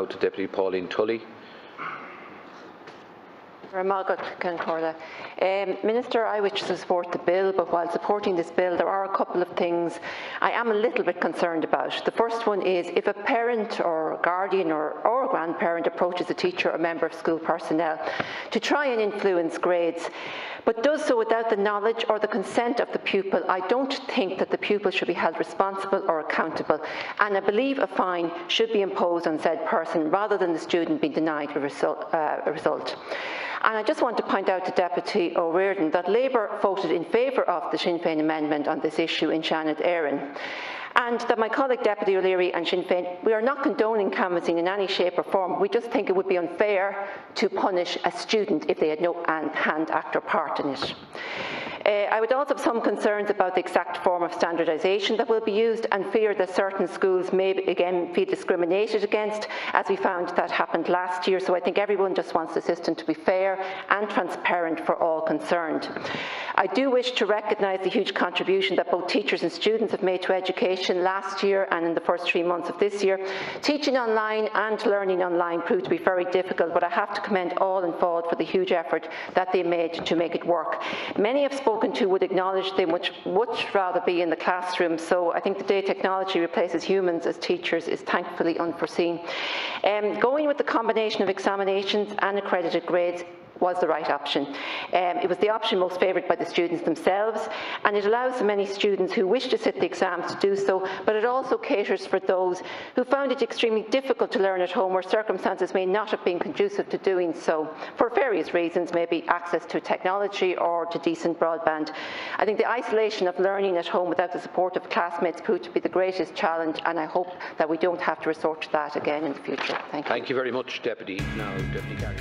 Now to Deputy Pauline Tully. Ceann Comhairle. Um, Minister, I wish to support the bill, but while supporting this bill, there are a couple of things I am a little bit concerned about. The first one is if a parent or guardian or, or grandparent approaches a teacher or member of school personnel to try and influence grades, but does so without the knowledge or the consent of the pupil, I don't think that the pupil should be held responsible or accountable, and I believe a fine should be imposed on said person rather than the student being denied a, result. Uh, a result. And I just want to point out to Deputy Ó Ríordáin that Labour voted in favour of the Sinn Féin amendment on this issue in Seanad Éireann and that my colleague Deputy Ó Laoghaire and Sinn Féin, we are not condoning canvassing in any shape or form. We just think it would be unfair to punish a student if they had no hand, act or part in it. Uh, I would also have some concerns about the exact form of standardisation that will be used and fear that certain schools may again be discriminated against, as we found that happened last year. So I think everyone just wants the system to be fair and transparent for all concerned. I do wish to recognise the huge contribution that both teachers and students have made to education last year and in the first three months of this year. Teaching online and learning online proved to be very difficult, but I have to commend all involved for the huge effort that they made to make it work. Many have spoken to would acknowledge they much, much rather be in the classroom, so I think the day technology replaces humans as teachers is thankfully unforeseen. Um, going with the combination of examinations and accredited grades was the right option. Um, it was the option most favoured by the students themselves, and it allows many students who wish to sit the exams to do so, but it also caters for those who found it extremely difficult to learn at home where circumstances may not have been conducive to doing so, for various reasons, maybe access to technology or to decent broadband. I think the isolation of learning at home without the support of classmates proved to be the greatest challenge, and I hope that we don't have to resort to that again in the future. Thank you. Thank you very much, Deputy. Now, Deputy Gary.